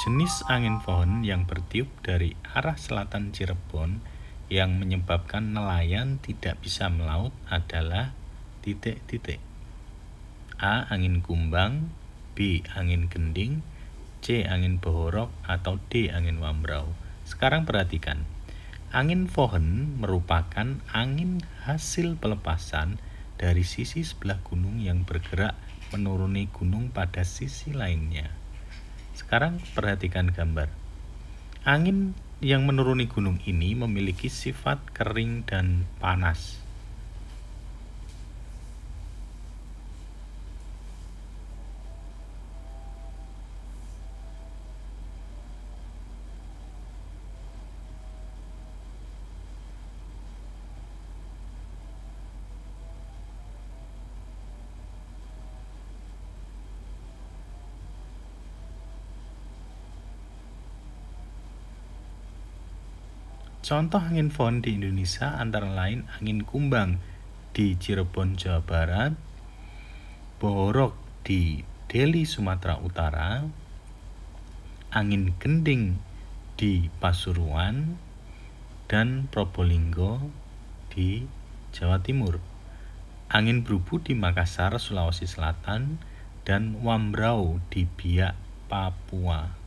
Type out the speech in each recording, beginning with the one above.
Jenis angin pohon yang bertiup dari arah selatan Cirebon yang menyebabkan nelayan tidak bisa melaut adalah titik-titik. A. Angin kumbang B. Angin gending C. Angin bohorok atau D. Angin wambrau Sekarang perhatikan Angin pohon merupakan angin hasil pelepasan dari sisi sebelah gunung yang bergerak menuruni gunung pada sisi lainnya. Sekarang perhatikan gambar. Angin yang menuruni gunung ini memiliki sifat kering dan panas. Contoh angin fon di Indonesia antara lain angin kumbang di Cirebon, Jawa Barat, Bohorok di Delhi, Sumatera Utara, angin gending di Pasuruan, dan Probolinggo di Jawa Timur. Angin berubu di Makassar, Sulawesi Selatan, dan Wambrau di Biak, Papua.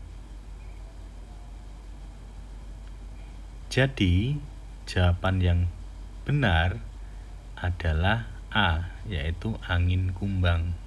Jadi, jawaban yang benar adalah A, yaitu angin kumbang.